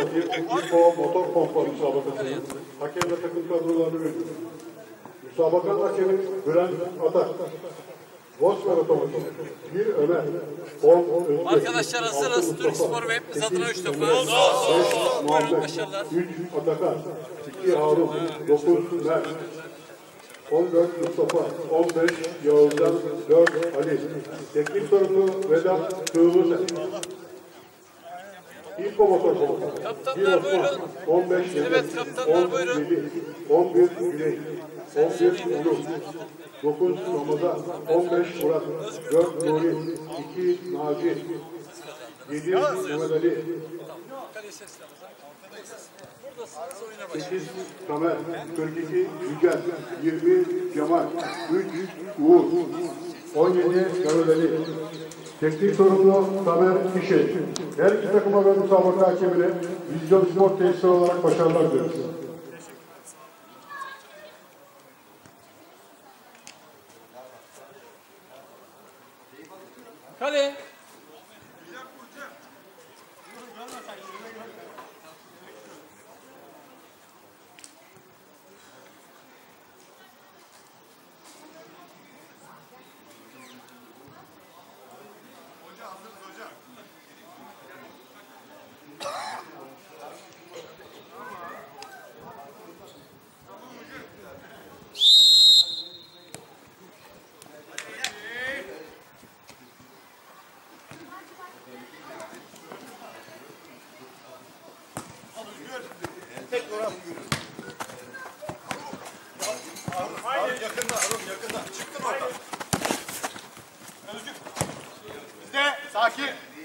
İpo Motor Pompa müsabakasının hakem ve takım kadrolarını veriyor. Müsabakanın hakemi Bülent Atak. Volkswagen Otomotiv 1 Ömer 10 Özgür Arkadaşlar hazırız. Türk Spor ve hepimiz adına üç topu. Ömer, Sağ ol, beş sağ ol. Muhammed, Buyurun, başarılar. 3 Atakan 2 Harun 9 Mert 14 Mustafa, 15 Yağızcan, 4 Ali. Teknik sorumlu Vedat Sığlısen. İlk motor komutanı. Kaptanlar 1 Osman, buyurun. 15 Evet, kaptanlar 10 buyurun. Melih, 11 Güney, 11 Onur, 9 Ramazan, 15 Murat, 4 Nuri, 2 Naci, 7 Mehmet Ali, Kaleye seslen. Buradasınız oyuna başlayın. 8 Tamer, 42 Yücel, 20 Cemal, 3 Uğur, 17 Mehmet Ali. Teknik sorumlu Tamer Fişek. Her iki takıma ve müsabaka hakemine Vizyon Spor Tesisleri olarak başarılar diliyoruz. Bizde sakin.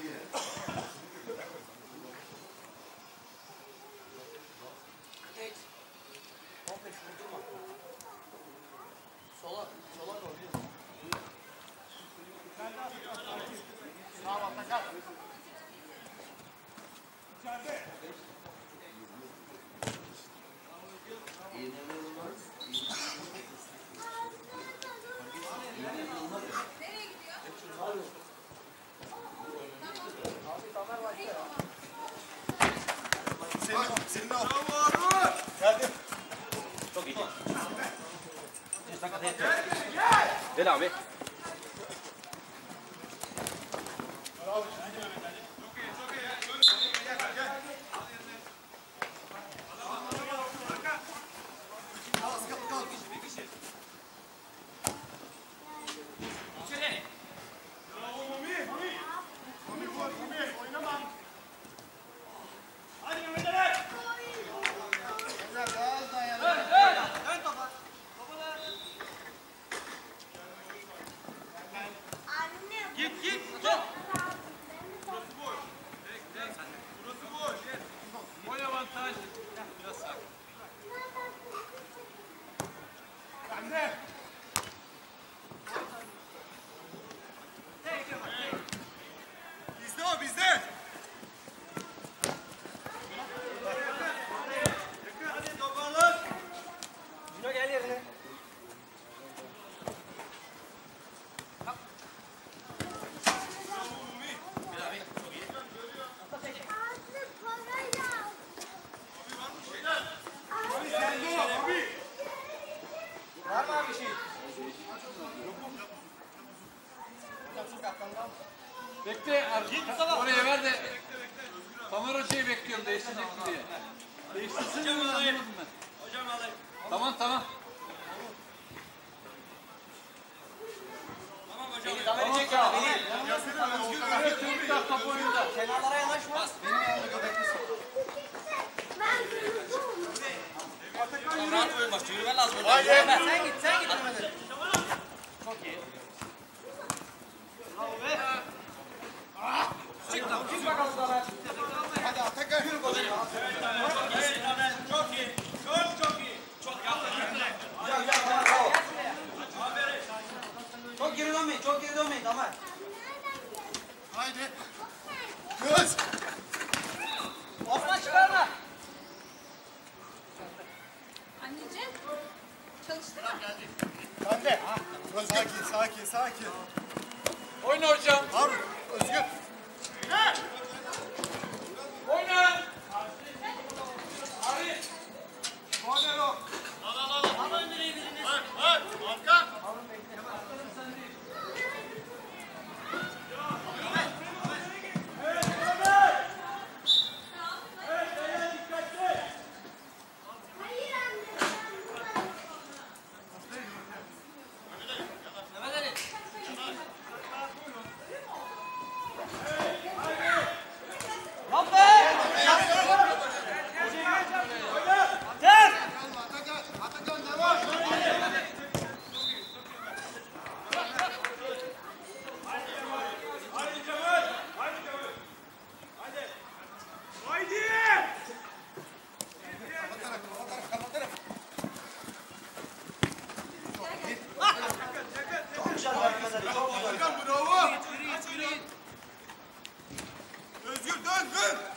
Det lar vi. Bekle. ar- Oraya ver de. Tamer Hoca'yı bekliyorum değiştirecek mi diye. Değiştirsin mi anlamadım ben. Hocam alayım. Tamam tamam. Tamam hocam. Tamam tamam. Evet, çocuklar top oyunda. Kenarlara yanaşma. Rahat oyun başlıyor. Yürümen lazım. hocam. Haydi. Sen git, sen git Sakin sakin sakin. Oyna hocam. Harun. Özgür. Oyna. Bravo Hakan bravo. Özgür dön dön.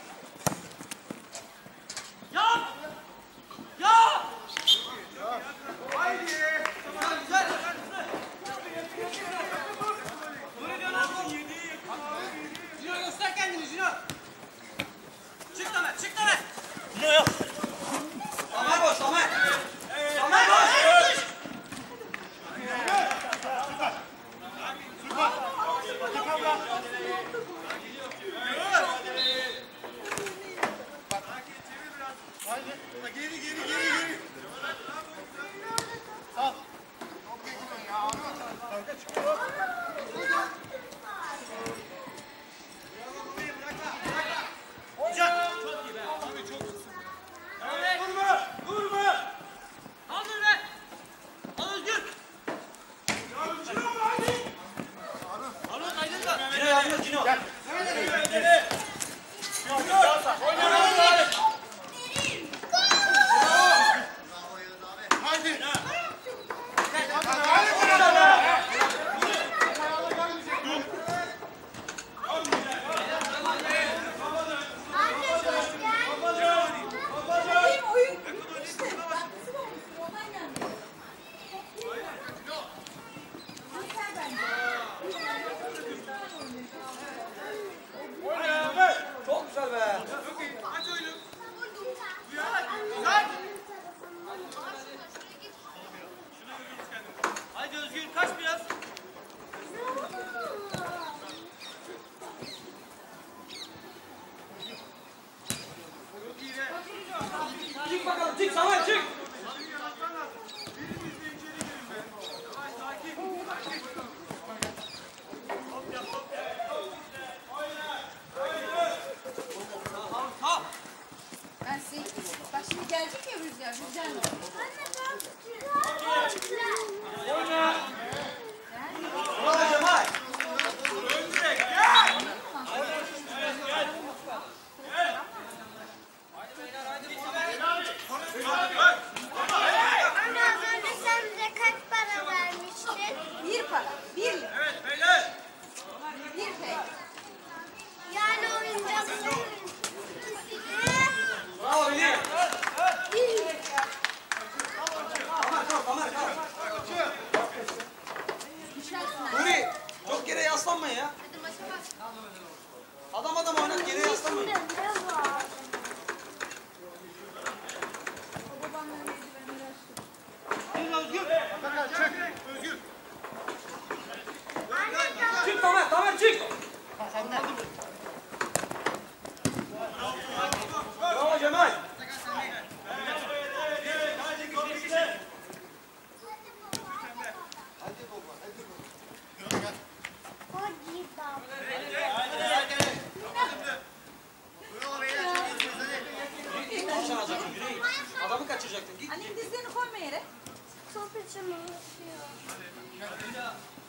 Çık bakalım çık Samet çık.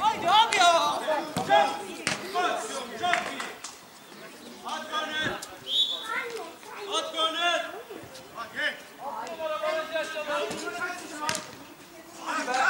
Haydi abi ya. At korner. At korner. Hadi. Hadi.